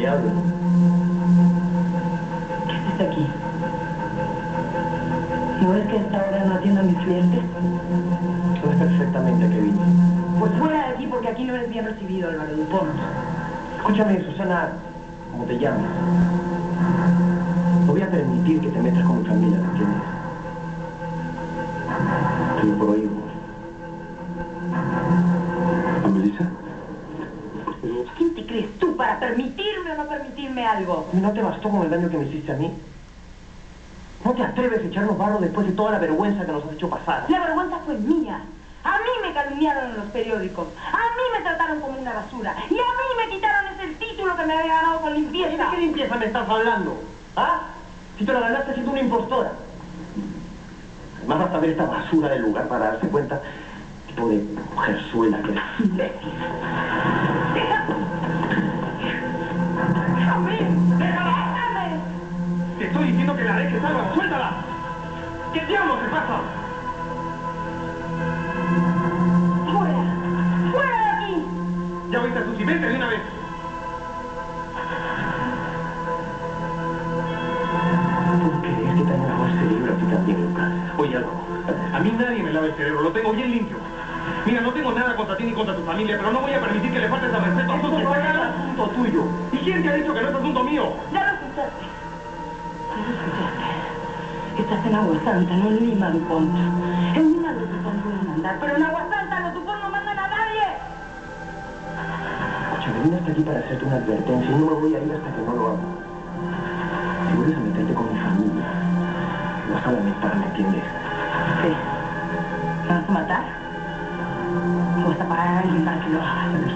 ¿Qué haces aquí? ¿No ves que a esta hora no atiendo a mis clientes? Sabes perfectamente a qué vine. Pues fuera de aquí porque aquí no eres bien recibido, Álvaro Dupont. Escúchame, Susana, como te llames. No voy a permitir que te metas con mi familia, ¿me entiendes? Te lo prohíbo. ¿Quién te crees tú para permitirme o no permitirme algo? ¿No te bastó con el daño que me hiciste a mí? ¿No te atreves a echarnos barro después de toda la vergüenza que nos has hecho pasar? La vergüenza fue mía. A mí me calumniaron en los periódicos. A mí me trataron como una basura. Y a mí me quitaron ese título que me había ganado con ¿Y limpieza. ¿De qué limpieza me estás hablando? ¿Ah? Si te lo ganaste siendo una impostora. Además vas a ver esta basura del lugar para darse cuenta tipo de mujer suela que que. ¡Suéltala! ¿Qué diablos te pasa? ¡Fuera! ¡Fuera de aquí! Ya oíste a Susi, vete de una vez. ¿Puedo creer que te han lavado el cerebro a ti también, Lucas? Oye, Álvaro, a mí nadie me lava el cerebro, lo tengo bien limpio. Mira, no tengo nada contra ti ni contra tu familia, pero no voy a permitir que le faltes al respeto a no es asunto tuyo. ¿Y quién te ha dicho que no es asunto mío? Ya lo escuchaste. Estás en Agua Santa, no en Lima, Dupont. En Lima los Dupont pueden mandar, pero en Agua Santa los Dupont no mandan a nadie. Escucha, vine hasta aquí para hacerte una advertencia y no me voy a ir hasta que no lo haga. Si vuelves a meterte con mi familia, vas a lamentar, ¿me entiendes? ¿Qué? ¿Me vas a matar? ¿O vas a pagar a alguien para que lo haga?